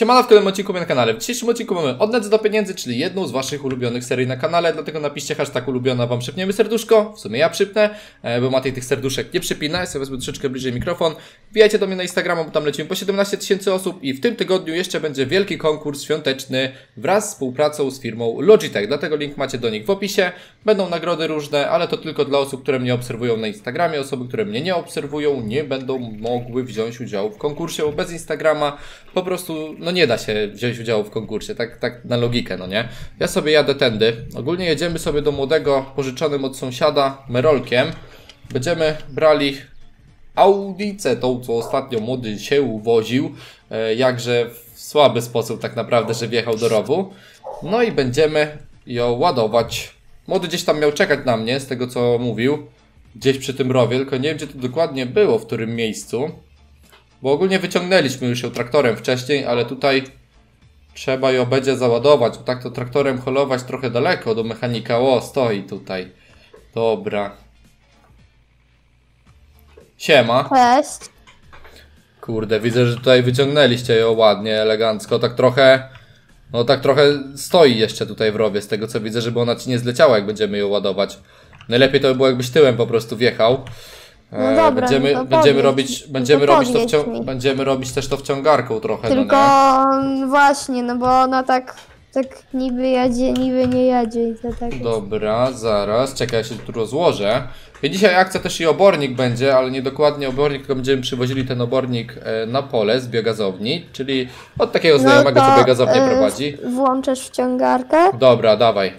Siemano w kolejnym odcinku na kanale. W dzisiejszym odcinku mamy od Nets do pieniędzy, czyli jedną z waszych ulubionych serii na kanale, dlatego napiszcie hashtag ulubiona, wam przypniemy serduszko, w sumie ja przypnę, e, bo Matej tych serduszek nie przypina, ja sobie wezmę troszeczkę bliżej mikrofon. Wbijajcie do mnie na Instagrama, bo tam lecimy po 17 tysięcy osób i w tym tygodniu jeszcze będzie wielki konkurs świąteczny wraz z współpracą z firmą Logitech, dlatego link macie do nich w opisie. Będą nagrody różne, ale to tylko dla osób, które mnie obserwują na Instagramie, osoby, które mnie nie obserwują nie będą mogły wziąć udziału w konkursie, bo bez Instagrama po prostu no nie da się wziąć udziału w konkursie, tak, tak na logikę, no nie? Ja sobie jadę tędy. Ogólnie jedziemy sobie do młodego, pożyczonym od sąsiada Merolkiem. Będziemy brali Audicę, tą co ostatnio młody się uwoził, e, jakże w słaby sposób tak naprawdę, że wjechał do rowu. No i będziemy ją ładować. Młody gdzieś tam miał czekać na mnie, z tego co mówił. Gdzieś przy tym rowie, tylko nie wiem gdzie to dokładnie było, w którym miejscu. Bo ogólnie wyciągnęliśmy już ją traktorem wcześniej, ale tutaj trzeba ją będzie załadować. Bo tak to traktorem holować trochę daleko do mechanika. O, stoi tutaj. Dobra. Siema. Cześć. Kurde, widzę, że tutaj wyciągnęliście ją ładnie, elegancko. Tak trochę. No tak trochę stoi jeszcze tutaj w rowie, z tego co widzę, żeby ona ci nie zleciała, jak będziemy ją ładować. Najlepiej to by było, jakbyś tyłem po prostu wjechał. No E, dobra, będziemy, no będziemy robić, No będziemy to robić to wcią- mi. będziemy robić też to wciągarką trochę, Tylko no nie? właśnie, no bo ona tak, tak niby jedzie, niby nie jedzie i to tak jest. Dobra, zaraz, czekaj, ja się tu rozłożę. I dzisiaj akcja też i obornik będzie, ale nie dokładnie obornik, tylko będziemy przywozili ten obornik e, na pole z biogazowni, czyli od takiego znajomego, co biogazownię e, prowadzi. Włączasz wciągarkę. Dobra, dawaj.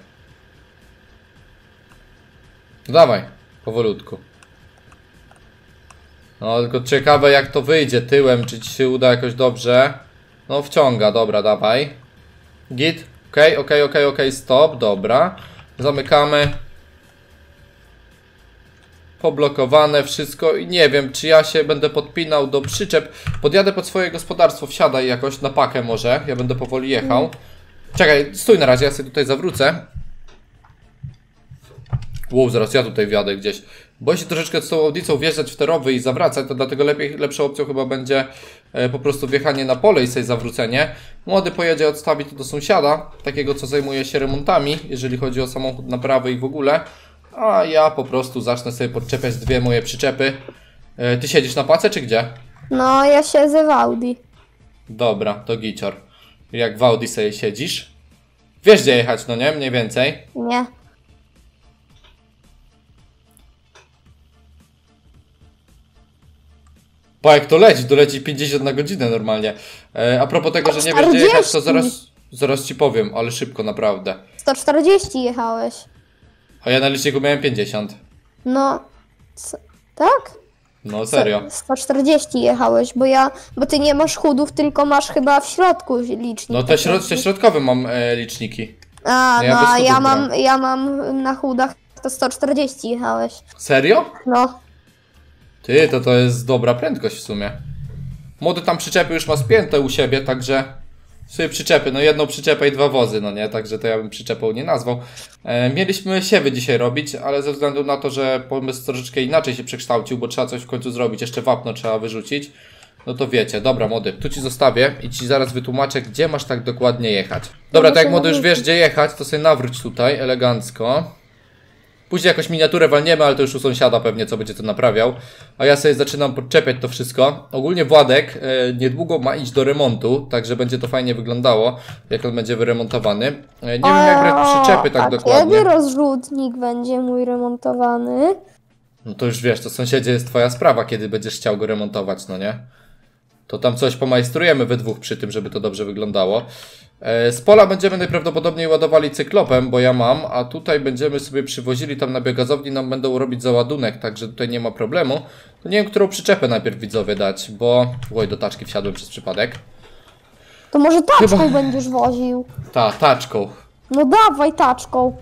Dawaj, powolutku. No, tylko ciekawe jak to wyjdzie tyłem, czy ci się uda jakoś dobrze. No, wciąga, dobra, dawaj. Git, okej, okej, okej, okej, stop, dobra. Zamykamy. Poblokowane wszystko i nie wiem, czy ja się będę podpinał do przyczep. Podjadę pod swoje gospodarstwo, wsiadaj jakoś na pakę może, ja będę powoli jechał. Czekaj, stój na razie, ja sobie tutaj zawrócę. Wow, zaraz ja tutaj wjadę gdzieś. Boję się troszeczkę z tą audicą wjeżdżać w te rowy i zawracać, to dlatego lepiej, lepszą opcją chyba będzie po prostu wjechanie na pole i sobie zawrócenie. Młody pojedzie odstawić to do sąsiada, takiego co zajmuje się remontami, jeżeli chodzi o samochód naprawy i w ogóle. A ja po prostu zacznę sobie podczepiać dwie moje przyczepy. E, ty siedzisz na pace czy gdzie? No, ja siedzę w Audi. Dobra, to gicior. Jak w Audi sobie siedzisz. Wiesz gdzie jechać, no nie? Mniej więcej. Nie. Bo jak to leci, to leci 50 na godzinę normalnie. E, a propos tego, że nie wiesz gdzie jechać, to 40. zaraz, zaraz ci powiem, ale szybko naprawdę. 140 jechałeś. A ja na liczniku miałem 50. No, co? tak? No serio. 140 jechałeś, bo ja, bo ty nie masz chudów, tylko masz chyba w środku licznik. No te, środ te środkowe mam e, liczniki. A, No ja no, ja brałem. mam, ja mam na chudach to 140 jechałeś. Serio? No, Ty, to to jest dobra prędkość w sumie. Młody tam przyczepy już ma spięte u siebie, także sobie przyczepy, no jedną przyczepę i dwa wozy, no nie, także to ja bym przyczepą nie nazwał. E, mieliśmy siewy dzisiaj robić, ale ze względu na to, że pomysł troszeczkę inaczej się przekształcił, bo trzeba coś w końcu zrobić, jeszcze wapno trzeba wyrzucić, no to wiecie, dobra młody, tu ci zostawię i ci zaraz wytłumaczę, gdzie masz tak dokładnie jechać. Dobra, to jak młody już wiesz, gdzie jechać, to sobie nawróć tutaj, elegancko. Później jakąś miniaturę walniemy, ale to już u sąsiada pewnie, co będzie to naprawiał. A ja sobie zaczynam podczepiać to wszystko. Ogólnie Władek e, niedługo ma iść do remontu, także będzie to fajnie wyglądało, jak on będzie wyremontowany. E, nie wiem jak brać przyczepy tak a dokładnie. kiedy rozrzutnik będzie mój remontowany? No to już wiesz, to sąsiedzie jest twoja sprawa, kiedy będziesz chciał go remontować, no nie? To tam coś pomajstrujemy we dwóch przy tym, żeby to dobrze wyglądało. E, Z pola będziemy najprawdopodobniej ładowali cyklopem, bo ja mam, a tutaj będziemy sobie przywozili tam na biogazowni, nam będą robić załadunek, także tutaj nie ma problemu. To nie wiem, którą przyczepę najpierw widzowie dać, bo... Oj, do taczki wsiadłem przez przypadek. To może taczką Chyba- będziesz woził. Ta, taczką. No dawaj taczką.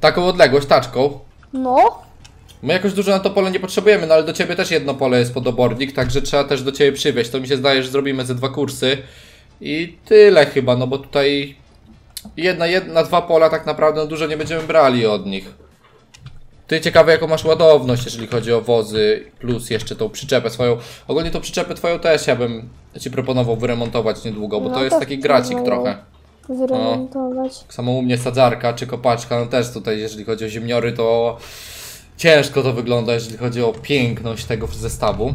Taką odległość, taczką. No, My jakoś dużo na to pole nie potrzebujemy, no ale do ciebie też jedno pole jest pod obornik, także trzeba też do ciebie przywieźć. To mi się zdaje, że zrobimy ze dwa kursy i tyle chyba, no bo tutaj jedna, jedna, dwa pola tak naprawdę no dużo nie będziemy brali od nich. Ty ciekawe jaką masz ładowność, jeżeli chodzi o wozy, plus jeszcze tą przyczepę swoją. Ogólnie tą przyczepę twoją też ja bym ci proponował wyremontować niedługo, bo No to jest taki gracik trochę. Wyremontować. Tak samo u mnie sadzarka czy kopaczka, no też tutaj jeżeli chodzi o ziemniory, to ciężko to wygląda, jeżeli chodzi o piękność tego zestawu.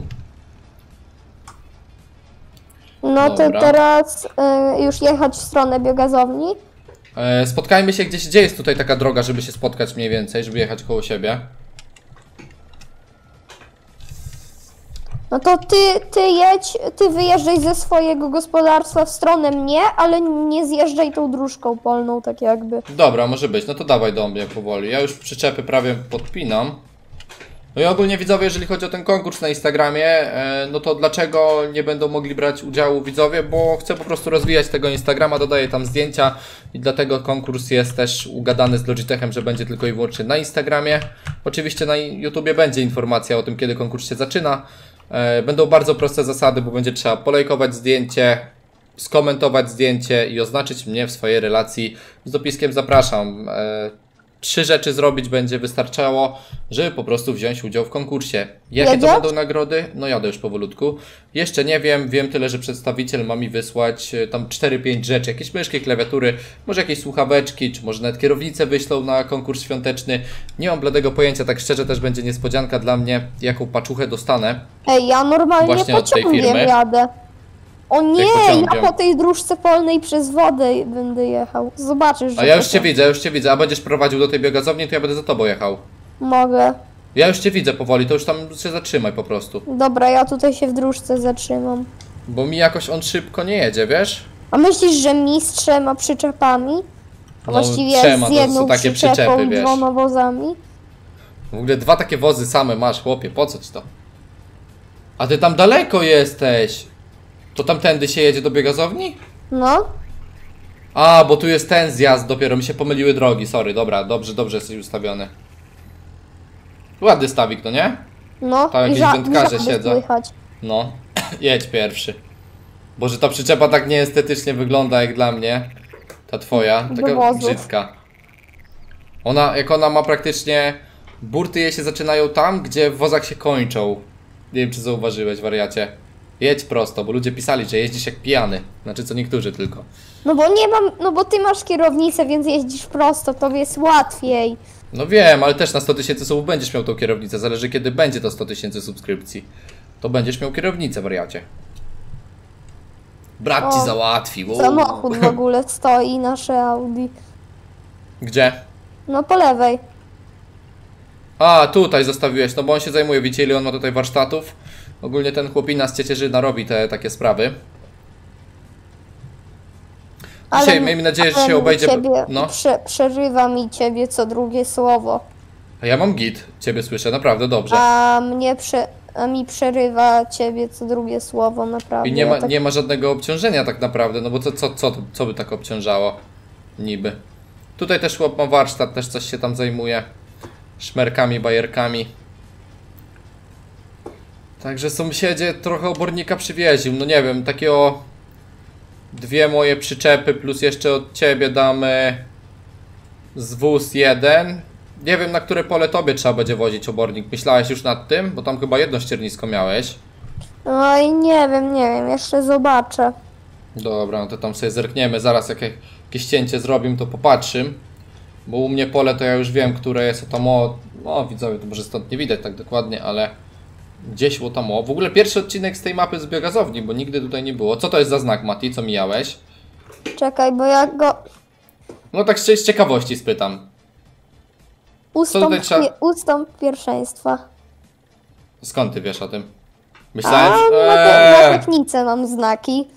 No to Dobra. teraz y, już jechać w stronę biogazowni. E, spotkajmy się gdzieś, gdzie jest tutaj taka droga, żeby się spotkać mniej więcej, żeby jechać koło siebie. No to ty, ty jedź, ty wyjeżdżaj ze swojego gospodarstwa w stronę mnie, ale nie zjeżdżaj tą dróżką polną, tak jakby. Dobra, może być. No to dawaj do mnie powoli. Ja już przyczepy prawie podpinam. No i ogólnie widzowie, jeżeli chodzi o ten konkurs na Instagramie, e, no to dlaczego nie będą mogli brać udziału widzowie? Bo chcę po prostu rozwijać tego Instagrama, dodaję tam zdjęcia i dlatego konkurs jest też ugadany z Logitechem, że będzie tylko i wyłącznie na Instagramie. Oczywiście na YouTubie będzie informacja o tym, kiedy konkurs się zaczyna. E, Będą bardzo proste zasady, bo będzie trzeba polajkować zdjęcie, skomentować zdjęcie i oznaczyć mnie w swojej relacji z dopiskiem zapraszam. Trzy rzeczy zrobić będzie wystarczało, żeby po prostu wziąć udział w konkursie. Jakie to będą nagrody? No jadę już powolutku. Jeszcze nie wiem, wiem tyle, że przedstawiciel ma mi wysłać e, tam 4-5 rzeczy, jakieś myszki, klawiatury, może jakieś słuchaweczki, czy może nawet kierownicę wyślą na konkurs świąteczny. Nie mam bladego pojęcia, tak szczerze też będzie niespodzianka dla mnie, jaką paczuchę dostanę. Ej, ja normalnie Właśnie od tej firmy. jadę. O nie, pociągiem? ja po tej dróżce polnej przez wodę będę jechał. Zobaczysz, że A ja już to Cię tak. widzę, ja już Cię widzę, a będziesz prowadził do tej biogazowni, to ja będę za Tobą jechał. Mogę. Ja już Cię widzę powoli, to już tam się zatrzymaj po prostu. Dobra, ja tutaj się w dróżce zatrzymam. Bo mi jakoś on szybko nie jedzie, wiesz? A myślisz, że mi z trzema przyczepami? A No, właściwie trzema, z jedną przyczepą dwoma wozami? W ogóle dwa takie wozy same masz, chłopie, po co ci to? A ty tam daleko jesteś! To tamtędy się jedzie do biogazowni? No, A, bo tu jest ten zjazd dopiero, mi się pomyliły drogi, sorry, dobra, dobrze, dobrze jesteś ustawiony. Ładny stawik, no nie? no. Tam jakieś wędkarze siedzą. No, jedź pierwszy. Boże, ta przyczepa tak nieestetycznie wygląda jak dla mnie. Ta twoja, taka wozów. brzydka. Ona, jak ona ma praktycznie... Burty jej się zaczynają tam, gdzie w wozach się kończą. Nie wiem, czy zauważyłeś, wariacie. Jedź prosto, bo ludzie pisali, że jeździsz jak pijany. Znaczy, co niektórzy tylko. No bo nie mam, no bo ty masz kierownicę, więc jeździsz prosto, tobie jest łatwiej. No wiem, ale też na 100 tysięcy subów będziesz miał tą kierownicę. Zależy, kiedy będzie to 100 tysięcy subskrypcji. To będziesz miał kierownicę, wariacie. Brat ci O, załatwił. Samochód w ogóle stoi, nasze Audi. Gdzie? No po lewej. A, tutaj zostawiłeś, no bo on się zajmuje, wiecie ile on ma tutaj warsztatów? Ogólnie ten chłopina z Ciecierzyna robi te takie sprawy. Dzisiaj miejmy nadzieję, że ale się obejdzie... Ciebie, No, prze, przerywa mi ciebie co drugie słowo. a ja mam git, Ciebie słyszę, naprawdę dobrze. A mnie prze, a mi przerywa ciebie co drugie słowo, naprawdę. I nie ma, ja tak, nie ma żadnego obciążenia tak naprawdę, no bo co, co, co, co by tak obciążało? Niby. Tutaj też chłop ma warsztat, też coś się tam zajmuje. Szmerkami, bajerkami. Także sąsiedzie trochę obornika przywieził, no nie wiem, takiego... Dwie moje przyczepy plus jeszcze od ciebie damy z wóz jeden. Nie wiem na które pole tobie trzeba będzie wozić obornik. Myślałeś już nad tym? Bo tam chyba jedno ściernisko miałeś. No i nie wiem, nie wiem, jeszcze zobaczę. Dobra, no to tam sobie zerkniemy, zaraz jak jakieś cięcie zrobimy, to popatrzym. Bo u mnie pole to ja już wiem, które jest o tam o... No widzowie, to może stąd nie widać tak dokładnie, ale... Gdzieś o tam o... W ogóle pierwszy odcinek z tej mapy z biogazowni, bo nigdy tutaj nie było. Co to jest za znak, Mati? Co mijałeś? Czekaj, bo ja go No tak z ciekawości spytam. ustąp, trzeba- ustąp pierwszeństwa. Skąd ty wiesz o tym? A Myślałem, na, że... te, na Eee, technice mam znaki.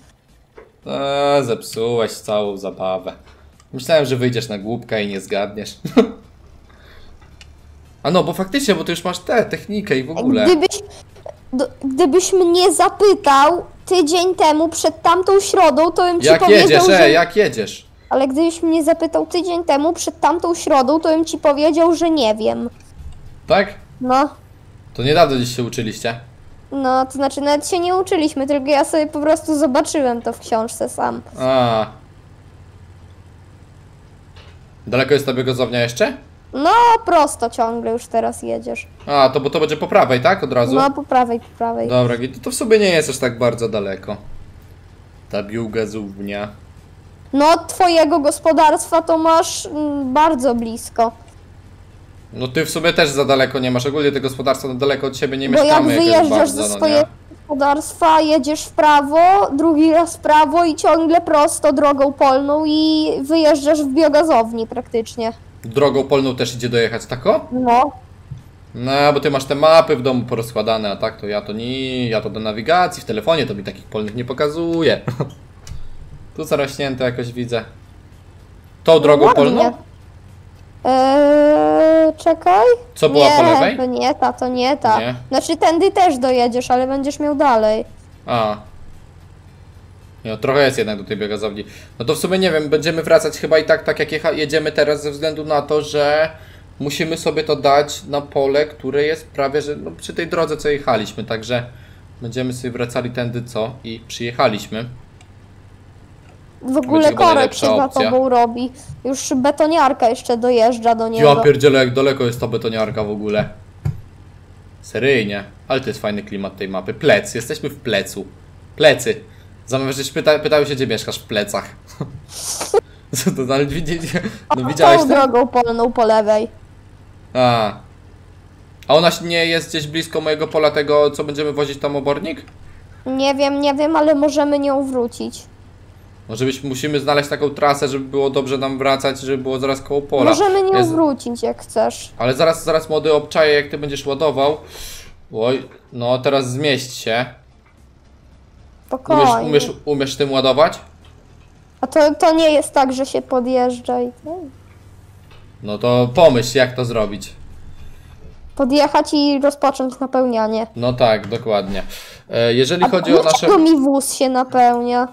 eee, zepsułeś całą zabawę. Myślałem, że wyjdziesz na głupka i nie zgadniesz. A no, bo faktycznie, bo ty już masz tę technikę i w ogóle. Gdybyś, do, gdybyś mnie zapytał tydzień temu przed tamtą środą, to bym ci Jak powiedział, jedziesz, że... e, jak jedziesz? Ale gdybyś mnie zapytał tydzień temu przed tamtą środą, to bym ci powiedział, że nie wiem. Tak? No, To niedawno gdzieś się uczyliście. no, to znaczy nawet się nie uczyliśmy, tylko ja sobie po prostu zobaczyłem to w książce sam. A. Daleko jest ta biogazownia jeszcze? No, prosto ciągle już teraz jedziesz. A, to bo to będzie po prawej, tak? Od razu? No, po prawej, po prawej. Dobra, Git, to w sobie nie jest aż tak bardzo daleko. Ta biłgazównia. No, od twojego gospodarstwa to masz mm, bardzo blisko. No ty w sobie też za daleko nie masz, ogólnie te gospodarstwa na daleko od siebie nie Bo jak mieszkamy jakieś wyjeżdżasz bardzo, ze no swojego gospodarstwa, jedziesz w prawo, drugi raz w prawo i ciągle prosto drogą polną i wyjeżdżasz w biogazowni praktycznie. Drogą polną też idzie dojechać, tako? No, No, bo ty masz te mapy w domu porozkładane, a tak to ja to nie, ja to do nawigacji w telefonie, to mi takich polnych nie pokazuje. tu zarośnięte jakoś widzę. Tą drogą ładnie. polną? Eee, czekaj. Co była nie, po lewej? to nie ta, to nie ta. Nie? Znaczy tędy też dojedziesz, ale będziesz miał dalej. A. No, trochę jest jednak do tej biogazowni. No to w sumie nie wiem, będziemy wracać chyba i tak, tak jak jedziemy teraz ze względu na to, że musimy sobie to dać na pole, które jest prawie, że no, przy tej drodze co jechaliśmy, także będziemy sobie wracali tędy co i przyjechaliśmy. W ogóle korek się za tobą robi. Już betoniarka jeszcze dojeżdża do niego. Ja pierdzielę, jak daleko jest ta betoniarka w ogóle. Seryjnie. Ale to jest fajny klimat tej mapy. Plec, jesteśmy w plecu. Plecy. Zamawiasz, pyta, pytały się, gdzie mieszkasz w plecach. Co to, ale widzi, no widziałeś Tą drogą polną po lewej. A. A ona nie jest gdzieś blisko mojego pola tego, co będziemy wozić tam obornik? Nie wiem, nie wiem, ale możemy nią wrócić. Może byś, musimy znaleźć taką trasę, żeby było dobrze nam wracać, żeby było zaraz koło pola. Możemy nią Jest- wrócić, jak chcesz. Ale zaraz, zaraz młody obczaję, jak ty będziesz ładował. Oj, no teraz zmieść się. Umiesz, Spokojnie. umiesz, umiesz tym ładować? A to, to nie jest tak, że się podjeżdża i ten. No to pomyśl, jak to zrobić. Podjechać i rozpocząć napełnianie. No tak, dokładnie. E, jeżeli A chodzi o nasze... dlaczego mi wóz się napełnia?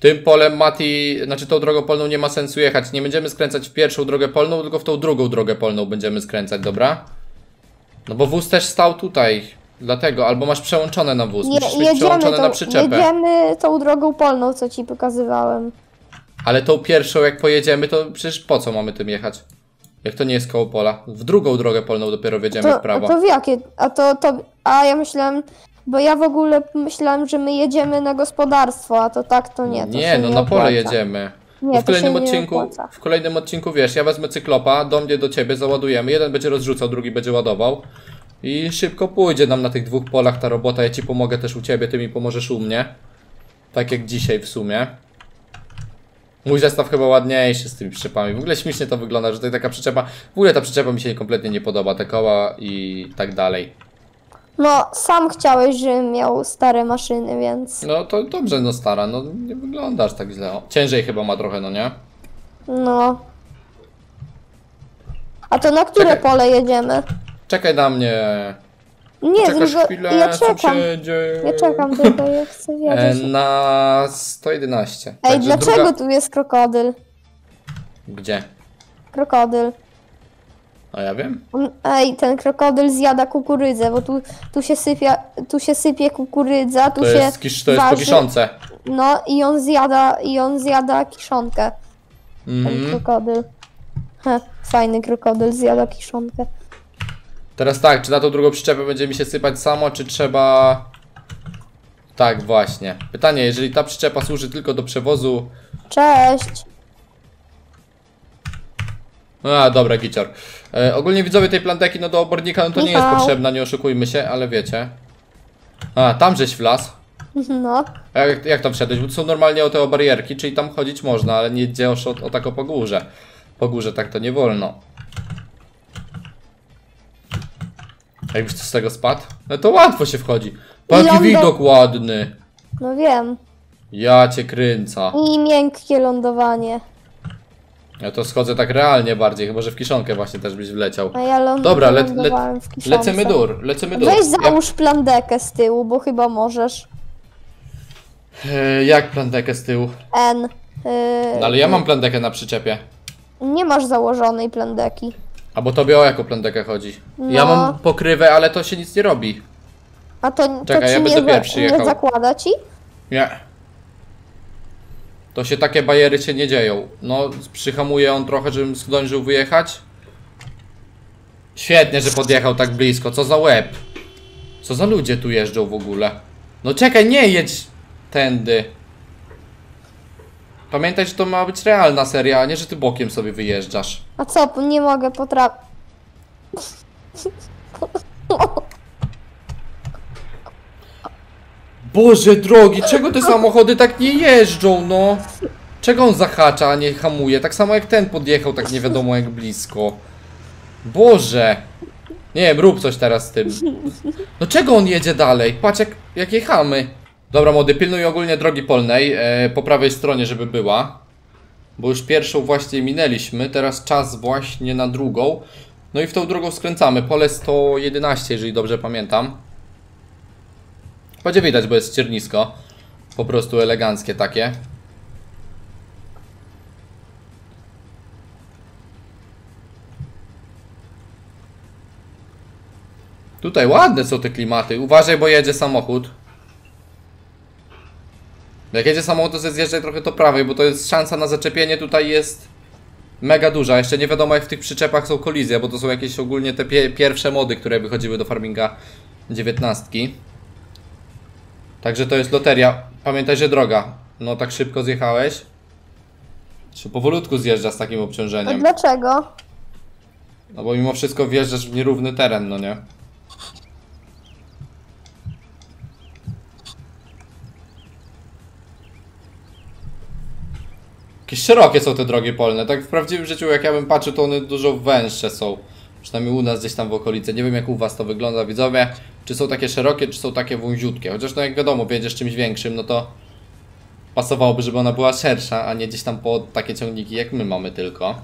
Tym polem Mati, znaczy tą drogą polną nie ma sensu jechać. Nie będziemy skręcać w pierwszą drogę polną, tylko w tą drugą drogę polną będziemy skręcać, dobra? No bo wóz też stał tutaj. Dlatego, albo masz przełączone na wóz. Je, Musisz mieć jedziemy, przełączone na tą, przyczepę. jedziemy tą drogą polną, co ci pokazywałem. Ale tą pierwszą, jak pojedziemy, to przecież po co mamy tym jechać? Jak to nie jest koło pola? W drugą drogę polną dopiero wjedziemy To, w prawo. a to w jakie? A to, to. A ja myślałem. Bo ja w ogóle myślałem, że my jedziemy na gospodarstwo, a to tak to nie. To nie, no nie na pole jedziemy. Nie, w kolejnym odcinku, w kolejnym odcinku wiesz, ja wezmę cyklopa, do mnie, do ciebie, załadujemy. Jeden będzie rozrzucał, drugi będzie ładował. I szybko pójdzie nam na tych dwóch polach ta robota. Ja ci pomogę też u ciebie, ty mi pomożesz u mnie. Tak jak dzisiaj w sumie. Mój zestaw chyba ładniejszy z tymi przyczepami. W ogóle śmiesznie to wygląda, że tutaj taka przyczepa. W ogóle ta przyczepa mi się kompletnie nie podoba, te koła i tak dalej. No, sam chciałeś, żebym miał stare maszyny, więc. No to dobrze, no stara, no nie wyglądasz tak źle. O, ciężej chyba ma trochę, no nie? No. A to na które Czekaj. pole jedziemy? Czekaj na mnie. Nie, Czekasz chwilę, ja co czekam. się dzieje? Ja czekam tylko, ja chcę E, wiedzieć. na 111. Ej, Także dlaczego druga- tu jest krokodyl? Gdzie? Krokodyl. A ja wiem. Ej, ten krokodyl zjada kukurydzę, bo tu, tu, się, sypia, tu się sypie kukurydza, tu To się jest, kisz, to jest po waży- kiszące. No i on zjada, i on zjada kiszonkę, ten Mhm. krokodyl. Heh, fajny krokodyl zjada kiszonkę. Teraz tak, czy na tą drugą przyczepę będzie mi się sypać samo, czy trzeba... Tak, właśnie. Pytanie, jeżeli ta przyczepa służy tylko do przewozu... Cześć! A, dobra, gicior. E, ogólnie widzowie tej planteki, no do obornika, no to nie jest Michał. potrzebna, nie oszukujmy się, ale wiecie. A, tam żeś wlazł. No, A jak, jak tam wszedłeś? Bo to są normalnie o te o barierki, czyli tam chodzić można, ale nie idzie o, o, tak o po górze. Po górze tak to nie wolno. Jakbyś to z tego spadł? No to łatwo się wchodzi. Lądo- widok ładny. no wiem. Ja cię kręca. I miękkie lądowanie. Ja to schodzę tak realnie bardziej, chyba że w kiszonkę właśnie też byś wleciał. A ja Dobra, le, le, w kiszonce. lecimy dur, lecimy dur. Weź Jak, załóż plandekę z tyłu, bo chyba możesz. e, jak plandekę z tyłu? N. Yy, No, ale ja mam plandekę na przyczepie. Nie masz założonej plandeki. A bo tobie o jaką plandekę chodzi? Ja No. mam pokrywę, ale to się nic nie robi. A to, to Czekaj, ci ja nie, będę za, pierwszy nie zakłada ci? Nie. to się takie bajery się nie dzieją. No, przyhamuje on trochę, żebym zdążył wyjechać. Świetnie, że podjechał tak blisko. Co za łeb. Co za ludzie tu jeżdżą w ogóle. No czekaj, nie jedź tędy. Pamiętaj, że to ma być realna seria, a nie, że ty bokiem sobie wyjeżdżasz. A co, nie mogę potrafić. Boże drogi, czego te samochody tak nie jeżdżą, no? Czego on zahacza, a nie hamuje? Tak samo jak ten podjechał, tak nie wiadomo jak blisko. Boże! Nie wiem, rób coś teraz z tym. No czego on jedzie dalej? Patrz jak, jak jechamy. Dobra młody, pilnuj ogólnie drogi polnej, e, po prawej stronie, żeby była. Bo już pierwszą właśnie minęliśmy, teraz czas właśnie na drugą. No i w tą drugą skręcamy, pole 111, jeżeli dobrze pamiętam. Będzie widać, bo jest ściernisko. Po prostu eleganckie takie. Tutaj ładne są te klimaty. Uważaj, bo jedzie samochód. Jak jedzie samochód, to sobie zjeżdżaj trochę do prawej, bo to jest szansa na zaczepienie tutaj jest mega duża. Jeszcze nie wiadomo jak w tych przyczepach są kolizje, bo to są jakieś ogólnie te pie pierwsze mody, które wychodziły do farminga 19. Także to jest loteria. Pamiętaj, że droga. No tak szybko zjechałeś. Czy powolutku zjeżdża z takim A obciążeniem? dlaczego? No bo mimo wszystko wjeżdżasz w nierówny teren, no nie? Jakieś szerokie są te drogi polne. Tak w prawdziwym życiu, jak ja bym patrzył, to one dużo węższe są. Przynajmniej u nas gdzieś tam w okolicy. Nie wiem jak u was to wygląda, widzowie. Czy są takie szerokie, czy są takie wąziutkie. Chociaż no jak wiadomo, wiedziesz czymś większym, no to pasowałoby, żeby ona była szersza, a nie gdzieś tam po takie ciągniki, jak my mamy tylko.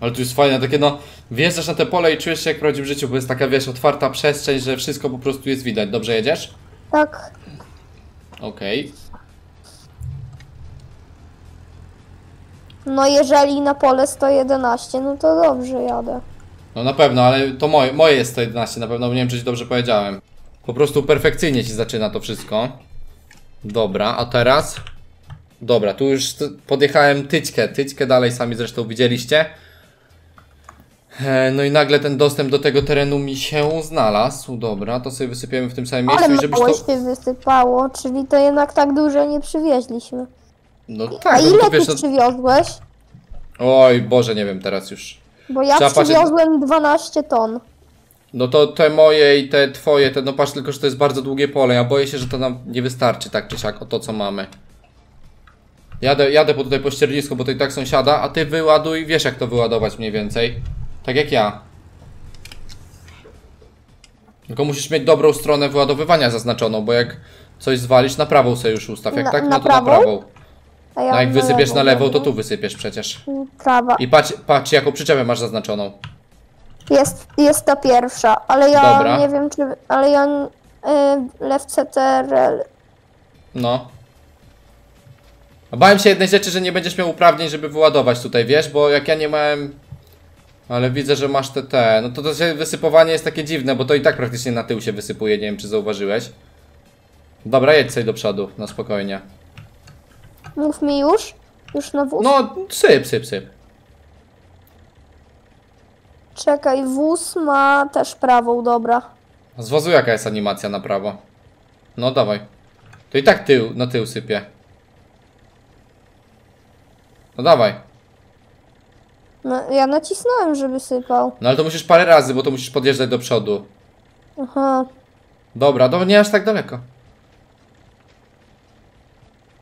Ale tu jest fajne, takie no, wjeżdżasz na te pole i czujesz się jak w prawdziwym życiu, bo jest taka, wiesz, otwarta przestrzeń, że wszystko po prostu jest widać. Dobrze jedziesz? Tak. Okej. No jeżeli na pole 111, no to dobrze jadę. No na pewno, ale to moje, moje jest 111 na pewno, bo nie wiem, czy ci dobrze powiedziałem. Po prostu perfekcyjnie ci zaczyna to wszystko. Dobra, a teraz? Dobra, tu już t- podjechałem tyćkę, tyćkę dalej sami zresztą widzieliście. E, No i nagle ten dostęp do tego terenu mi się znalazł. Dobra, to sobie wysypiemy w tym samym miejscu Ale żebyś to... się wysypało, czyli to jednak tak dużo nie przywieźliśmy. No A tak, no ile ty no... przywiozłeś? Oj, Boże, nie wiem teraz już. Bo ja Trzeba patrzeć- przywiozłem 12 ton. No to te moje i te twoje, te, no patrz tylko, że to jest bardzo długie pole. Ja boję się, że to nam nie wystarczy tak czy siak o to, co mamy. Jadę, jadę po tutaj po ściernisku, bo to i tak sąsiada, a ty wyładuj, wiesz jak to wyładować mniej więcej. Tak jak ja. Tylko musisz mieć dobrą stronę wyładowywania zaznaczoną, bo jak coś zwalisz, na prawą sobie już ustaw. Jak Na- tak, na no to na prawą? A ja No jak na wysypiesz na lewą, to tu wysypiesz przecież. Prawa. I patrz, patrz jaką przyczepę masz zaznaczoną. Jest, jest ta pierwsza, ale ja Dobra. nie wiem czy... Ale ja... Y, lew CTRL. No. Bałem się jednej rzeczy, że nie będziesz miał uprawnień, żeby wyładować tutaj, wiesz, bo jak ja nie miałem... Ale widzę, że masz te te. No to to się wysypowanie jest takie dziwne, bo to i tak praktycznie na tył się wysypuje, nie wiem czy zauważyłeś. Dobra, jedź sobie do przodu, na spokojnie. Mów mi już? Już na wóz? No, syp, syp, syp. Czekaj, wóz ma też prawą, dobra. Z wozu jaka jest animacja na prawo? No dawaj. To i tak tył, na tył sypie. No dawaj. No, ja nacisnąłem, żeby sypał. No ale to musisz parę razy, bo to musisz podjeżdżać do przodu. Aha. Dobra, no nie aż tak daleko.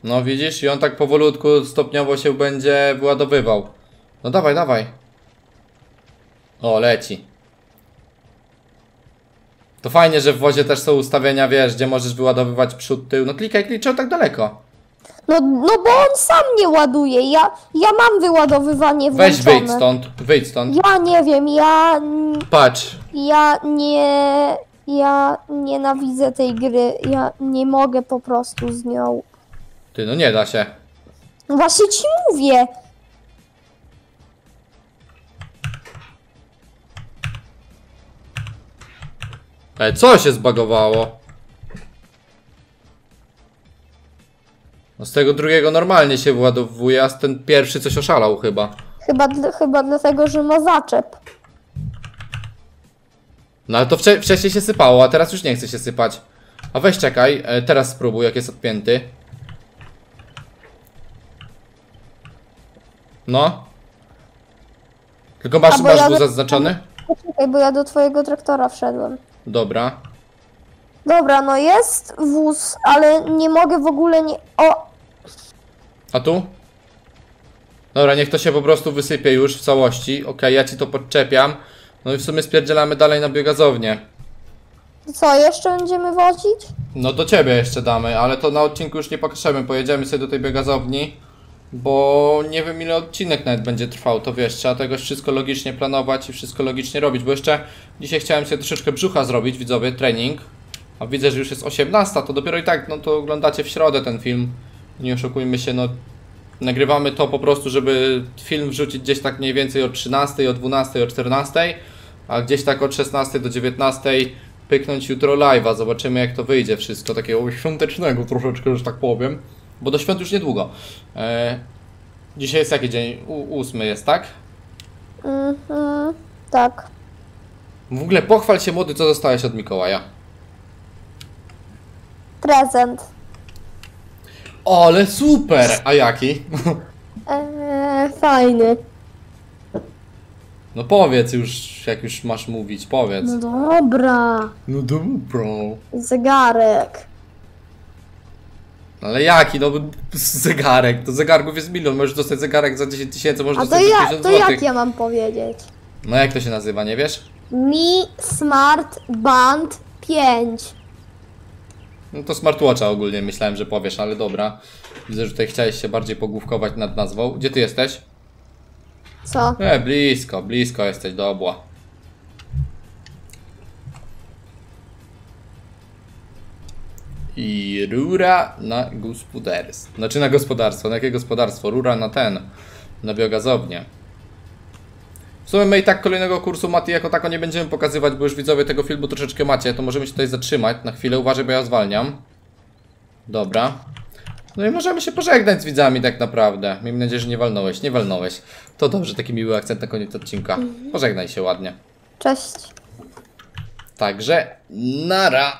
No widzisz, i on tak powolutku, stopniowo się będzie wyładowywał. No dawaj, dawaj. O, leci. To fajnie, że w wozie też są ustawienia, wiesz, gdzie możesz wyładowywać przód, tył. No klikaj, klikaj, tak daleko. No, no bo on sam nie ładuje. Ja, ja mam wyładowywanie włączone. Weź wyjdź stąd, wyjdź stąd. Ja nie wiem, ja, Patrz. ja nie, ja nienawidzę tej gry. Ja nie mogę po prostu z nią. Ty, no nie da się. No Właśnie ci mówię. E, co się zbagowało? Z tego drugiego normalnie się wyładowuje, a z ten pierwszy coś oszalał chyba. Chyba, dl- chyba dlatego, że ma zaczep. No ale to wcze wcześniej się sypało, a teraz już nie chce się sypać. A weź czekaj, e, teraz spróbuj jak jest odpięty. No. Tylko masz, A, bo masz ja wóz do- zaznaczony? Poczekaj, bo ja do twojego traktora wszedłem. Dobra. Dobra, no jest wóz, ale nie mogę w ogóle nie... O! A tu? Dobra, niech to się po prostu wysypie już w całości. Okej, ja ci to podczepiam. No i w sumie spierdzielamy dalej na biogazownię. Co, jeszcze będziemy wozić? No do ciebie jeszcze damy, ale to na odcinku już nie pokażemy. Pojedziemy sobie do tej biogazowni, bo nie wiem ile odcinek nawet będzie trwał, to wiesz, trzeba tego wszystko logicznie planować i wszystko logicznie robić, bo jeszcze dzisiaj chciałem sobie troszeczkę brzucha zrobić, widzowie, trening, a widzę, że już jest 18, to dopiero i tak, no to oglądacie w środę ten film, nie oszukujmy się, no nagrywamy to po prostu, żeby film wrzucić gdzieś tak mniej więcej o 13, o 12, o 14, a gdzieś tak od 16 do 19 pyknąć jutro live'a, zobaczymy jak to wyjdzie wszystko, takiego świątecznego troszeczkę, że tak powiem, bo do świąt już niedługo. E, dzisiaj jest jaki dzień? U, ósmy jest, tak? Mhm, tak. W ogóle pochwal się młody, co dostałeś od Mikołaja. Prezent. Ale super! A jaki? Eee, fajny. No powiedz już, jak już masz mówić, powiedz. No dobra. No dobra. Zegarek. Ale jaki? No zegarek, to zegarków jest milion, możesz dostać zegarek za 10 tysięcy, możesz A to, dostać ja, 50 to złotych. jak ja mam powiedzieć? No jak to się nazywa, nie wiesz? Mi Smart Band 5. No to smartwatcha ogólnie myślałem, że powiesz, ale dobra. Widzę, że tutaj chciałeś się bardziej pogłówkować nad nazwą. Gdzie ty jesteś? Co? E, blisko, blisko jesteś do obła. I rura na gospodarstwo. Znaczy na gospodarstwo. Na jakie gospodarstwo? Rura na ten. Na biogazownię. W sumie my i tak kolejnego kursu Mati jako tako nie będziemy pokazywać, bo już widzowie tego filmu troszeczkę macie. To możemy się tutaj zatrzymać na chwilę. Uważaj, bo ja zwalniam. Dobra. No i możemy się pożegnać z widzami tak naprawdę. Miejmy nadzieję, że nie walnąłeś. Nie walnąłeś. To dobrze, taki miły akcent na koniec odcinka. Pożegnaj się ładnie. Cześć. Także nara.